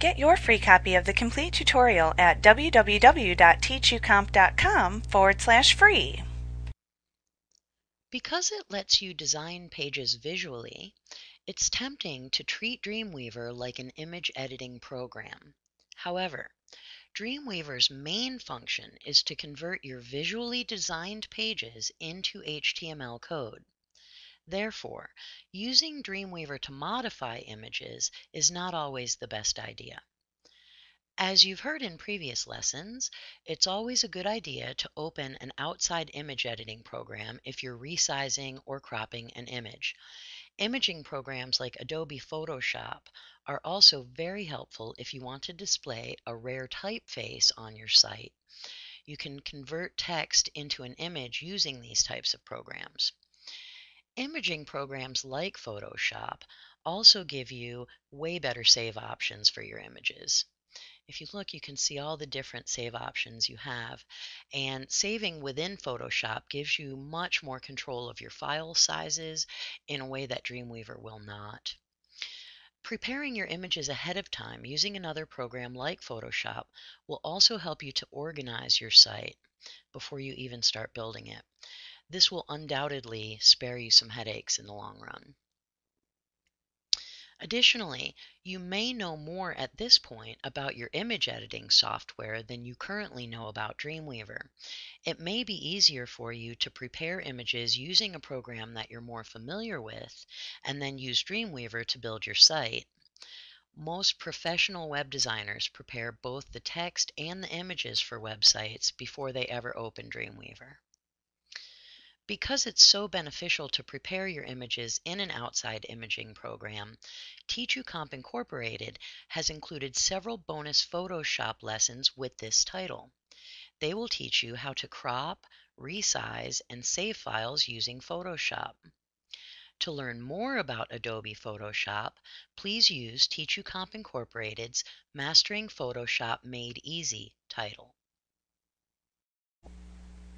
Get your free copy of the complete tutorial at www.teachucomp.com forward slash free. Because it lets you design pages visually, it's tempting to treat Dreamweaver like an image editing program. However, Dreamweaver's main function is to convert your visually designed pages into HTML code. Therefore, using Dreamweaver to modify images is not always the best idea. As you've heard in previous lessons, it's always a good idea to open an outside image editing program if you're resizing or cropping an image. Imaging programs like Adobe Photoshop are also very helpful if you want to display a rare typeface on your site. You can convert text into an image using these types of programs. Imaging programs like Photoshop also give you way better save options for your images. If you look, you can see all the different save options you have. And saving within Photoshop gives you much more control of your file sizes in a way that Dreamweaver will not. Preparing your images ahead of time using another program like Photoshop will also help you to organize your site before you even start building it. This will undoubtedly spare you some headaches in the long run. Additionally, you may know more at this point about your image editing software than you currently know about Dreamweaver. It may be easier for you to prepare images using a program that you're more familiar with and then use Dreamweaver to build your site. Most professional web designers prepare both the text and the images for websites before they ever open Dreamweaver. Because it's so beneficial to prepare your images in an outside imaging program, Teach-U-Comp Incorporated has included several bonus Photoshop lessons with this title. They will teach you how to crop, resize, and save files using Photoshop. To learn more about Adobe Photoshop, please use Teach-U-Comp Incorporated's Mastering Photoshop Made Easy title.